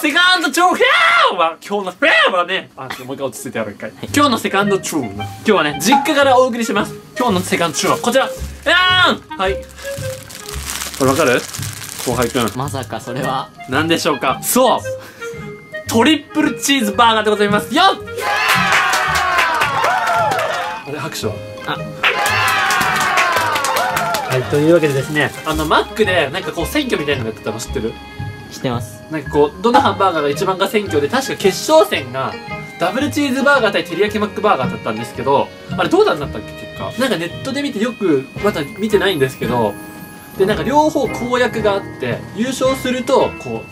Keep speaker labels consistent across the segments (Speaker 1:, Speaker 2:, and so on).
Speaker 1: セカンドトゥーヒャーは今日のフェアはねあもう一回落ち着いてやる一回、今日のセカンドトゥー今日はね実家からお送りします。今日のセカンドトゥーはこちら。やーん。はい。これわかる？後輩くん
Speaker 2: まさかそれは。
Speaker 1: 何でしょうか？そう。トリプルチーズバーガーでございます。よっ！あれ拍手は？
Speaker 2: あ。
Speaker 1: はいというわけでですね。あのマックでなんかこう選挙みたいなのやってたの知ってる？
Speaker 2: 知ってます。
Speaker 1: なんかこうどのハンバーガーが一番か選挙で確か決勝戦がダブルチーズバーガー対照り焼きマックバーガーだったんですけどあれどうだったっけ結果。なんかネットで見てよくまだ見てないんですけどでなんか両方公約があって優勝するとこ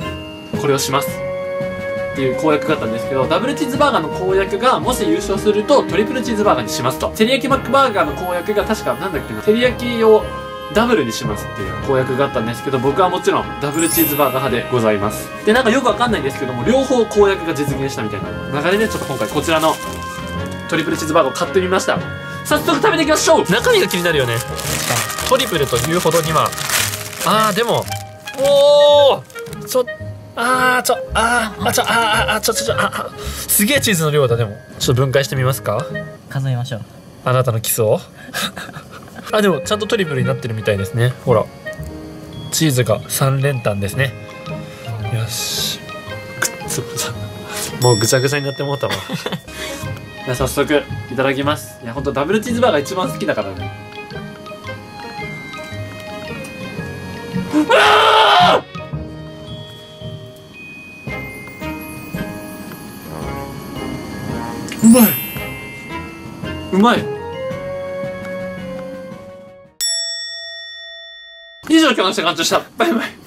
Speaker 1: うこれをします。っていう公約があったんですけどダブルチーズバーガーの公約がもし優勝するとトリプルチーズバーガーにしますと。照り焼きマックバーガーの公約が確かなんだっけな。照り焼きをダブルにしますっていう公約があったんですけど僕はもちろんダブルチーズバーガー派でございます。でなんかよくわかんないんですけども両方公約が実現したみたいな流れでちょっと今回こちらのトリプルチーズバーガーを買ってみました。早速食べていきましょう。中身が気になるよね。トリプルというほどには。あーでも。おおちょあーちょあーあちょあーあちょちょちょああすげえチーズの量だでも。ちょっと分解してみますか。
Speaker 2: 数えましょう。
Speaker 1: あなたのキスをあでもちゃんとトリプルになってるみたいですね。ほら。チーズが3連単ですね。よし。くっつもうぐちゃぐちゃになってもうたわ。じゃあ早速いただきます。いやほんとダブルチーズバーガー一番好きだからね。うまいうまい以上今日のセカンドでした。バイバイ。